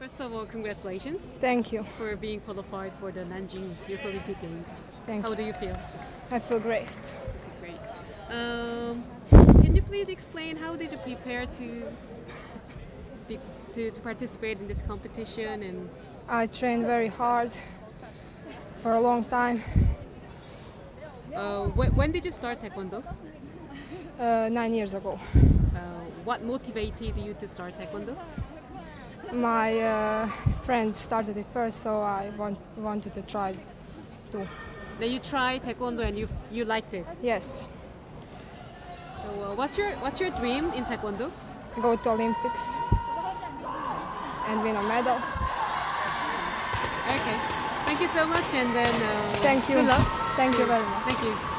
First of all, congratulations Thank you. for being qualified for the Nanjing Youth Olympic Games. Thank How you. do you feel? I feel great. Great. Um, can you please explain how did you prepare to, be, to to participate in this competition and I trained very hard for a long time. uh, when, when did you start Taekwondo? Uh, nine years ago. Uh, what motivated you to start Taekwondo? My uh, friend started it first, so I want, wanted to try too. Then you tried Taekwondo and you you liked it. Yes, So uh, what's your what's your dream in Taekwondo? go to Olympics and win a medal. Okay. Thank you so much and then uh, Thank you. Good luck. Thank See you very much. Thank you.